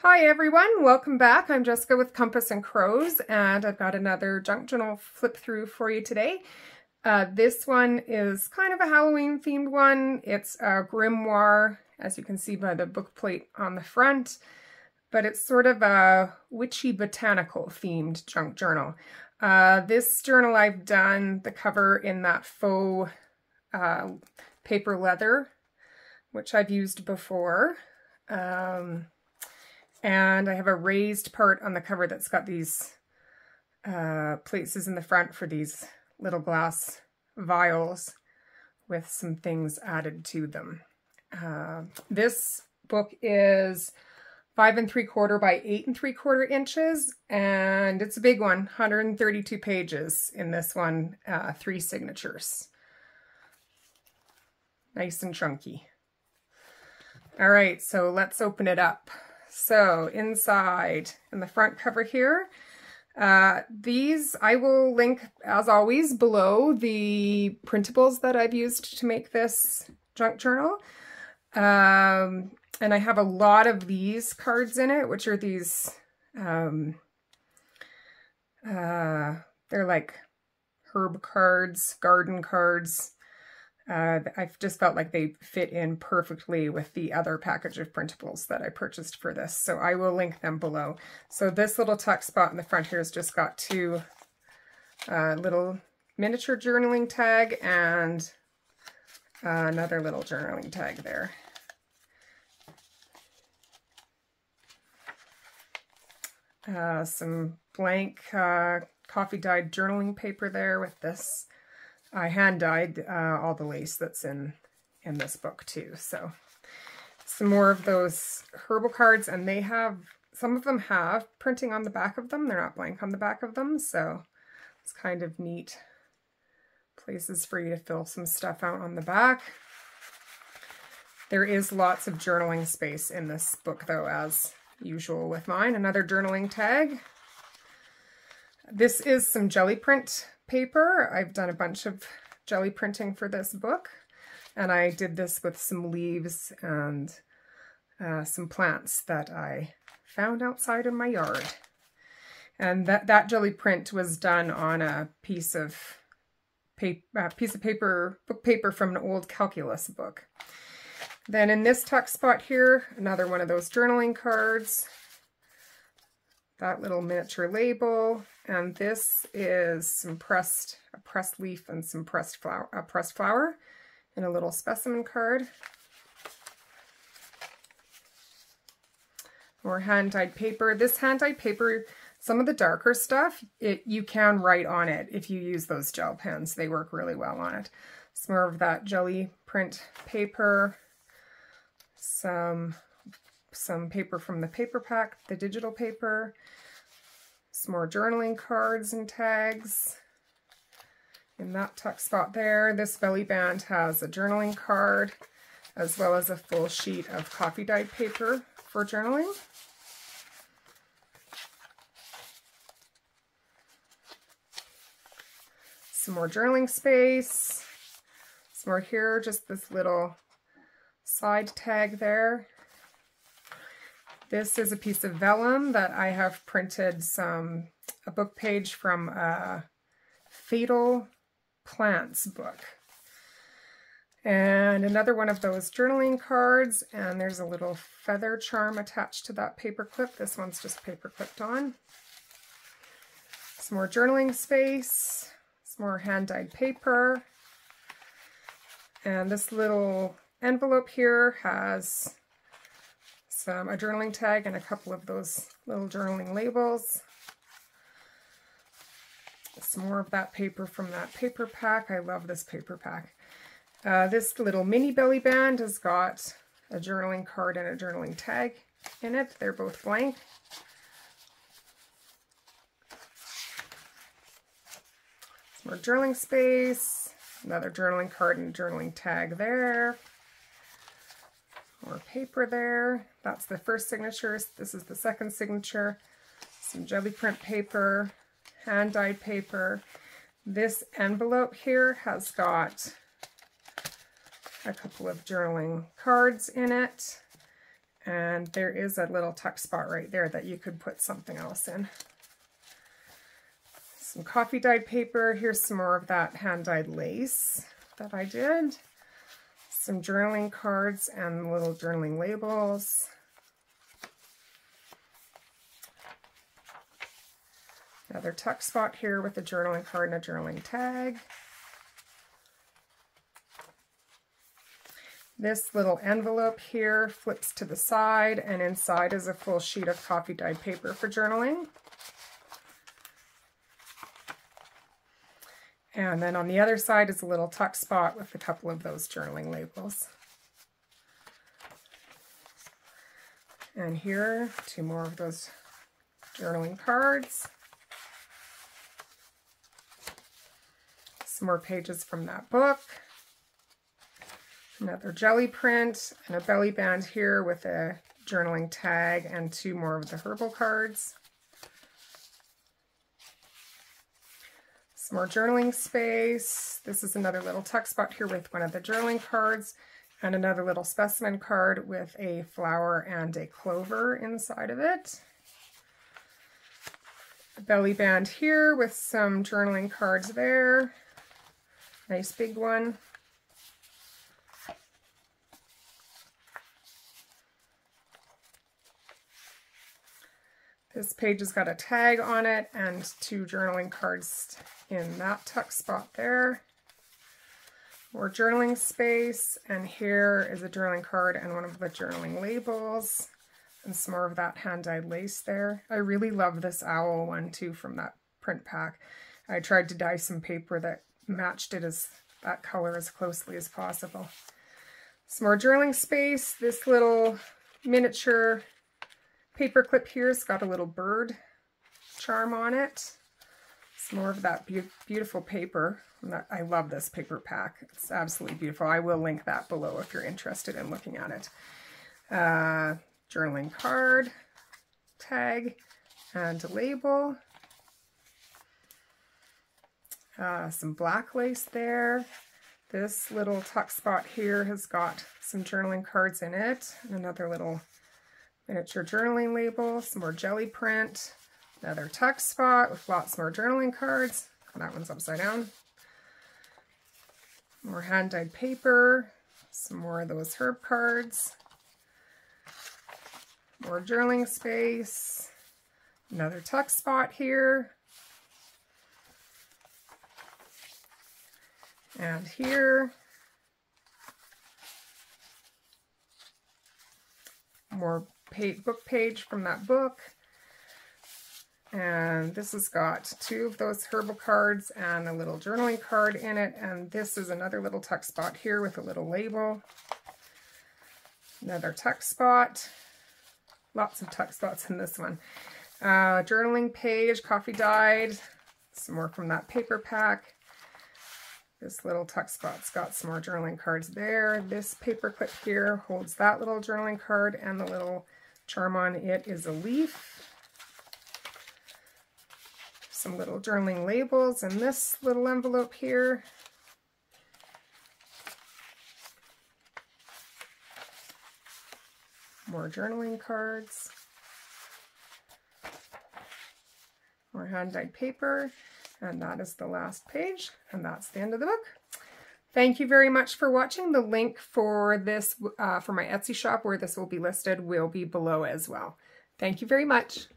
Hi everyone, welcome back. I'm Jessica with Compass and Crows and I've got another junk journal flip through for you today. Uh, this one is kind of a Halloween themed one. It's a grimoire, as you can see by the book plate on the front, but it's sort of a witchy botanical themed junk journal. Uh, this journal I've done the cover in that faux uh, paper leather, which I've used before. Um, and I have a raised part on the cover that's got these uh, places in the front for these little glass vials with some things added to them. Uh, this book is five and three quarter by eight and three quarter inches, and it's a big one, 132 pages in this one, uh, three signatures. Nice and chunky. All right, so let's open it up. So inside in the front cover here, uh, these I will link as always below the printables that I've used to make this junk journal. Um, and I have a lot of these cards in it, which are these, um, uh, they're like herb cards, garden cards, uh, I just felt like they fit in perfectly with the other package of printables that I purchased for this. So I will link them below. So this little tuck spot in the front here has just got two uh, little miniature journaling tag and uh, another little journaling tag there. Uh, some blank uh, coffee dyed journaling paper there with this I hand dyed uh, all the lace that's in, in this book too. So some more of those herbal cards and they have, some of them have printing on the back of them. They're not blank on the back of them. So it's kind of neat places for you to fill some stuff out on the back. There is lots of journaling space in this book though, as usual with mine. Another journaling tag. This is some jelly print paper. I've done a bunch of jelly printing for this book, and I did this with some leaves and uh, some plants that I found outside in my yard. And that, that jelly print was done on a piece of paper, piece of paper, book paper from an old calculus book. Then in this tuck spot here, another one of those journaling cards that little miniature label. And this is some pressed, a pressed leaf and some pressed flower, a pressed flower and a little specimen card. More hand-dyed paper. This hand-dyed paper, some of the darker stuff, it you can write on it if you use those gel pens. They work really well on it. Some more of that jelly print paper. Some some paper from the paper pack, the digital paper, some more journaling cards and tags in that tuck spot there. This belly band has a journaling card as well as a full sheet of coffee dyed paper for journaling. Some more journaling space. Some more here, just this little side tag there. This is a piece of vellum that I have printed some a book page from a Fatal Plants book. And another one of those journaling cards, and there's a little feather charm attached to that paper clip. This one's just paper clipped on. Some more journaling space, some more hand-dyed paper. And this little envelope here has some a journaling tag and a couple of those little journaling labels. Some more of that paper from that paper pack. I love this paper pack. Uh, this little mini belly band has got a journaling card and a journaling tag in it. They're both blank. Some more journaling space. Another journaling card and journaling tag there. More paper there. That's the first signature. This is the second signature. Some jelly print paper, hand-dyed paper. This envelope here has got a couple of journaling cards in it And there is a little tuck spot right there that you could put something else in. Some coffee dyed paper. Here's some more of that hand dyed lace that I did. Some journaling cards and little journaling labels. Another tuck spot here with a journaling card and a journaling tag. This little envelope here flips to the side and inside is a full sheet of coffee dyed paper for journaling. And then on the other side is a little tuck spot with a couple of those journaling labels. And here, two more of those journaling cards. Some more pages from that book. Another jelly print and a belly band here with a journaling tag and two more of the herbal cards. More journaling space. This is another little tuck spot here with one of the journaling cards and another little specimen card with a flower and a clover inside of it. A belly band here with some journaling cards there. Nice big one. This page has got a tag on it and two journaling cards in that tuck spot there. More journaling space, and here is a journaling card and one of the journaling labels, and some more of that hand-dyed lace there. I really love this owl one too from that print pack. I tried to dye some paper that matched it as that color as closely as possible. Some more journaling space. This little miniature paper clip here has got a little bird charm on it. It's more of that be beautiful paper. I love this paper pack. It's absolutely beautiful. I will link that below if you're interested in looking at it. Uh, journaling card, tag, and label. Uh, some black lace there. This little tuck spot here has got some journaling cards in it. Another little miniature journaling label, some more jelly print, another tuck spot with lots more journaling cards. Oh, that one's upside down. More hand-dyed paper, some more of those herb cards, more journaling space, another tuck spot here, and here, more page, book page from that book. And this has got two of those herbal cards and a little journaling card in it. And this is another little tuck spot here with a little label. Another tuck spot. Lots of tuck spots in this one. Uh, journaling page, coffee dyed. Some more from that paper pack. This little tuck spot's got some more journaling cards there. This paper clip here holds that little journaling card and the little charm on it is a leaf. Some little journaling labels in this little envelope here. More journaling cards. More hand-dyed paper. And that is the last page, and that's the end of the book. Thank you very much for watching. The link for this, uh, for my Etsy shop where this will be listed, will be below as well. Thank you very much.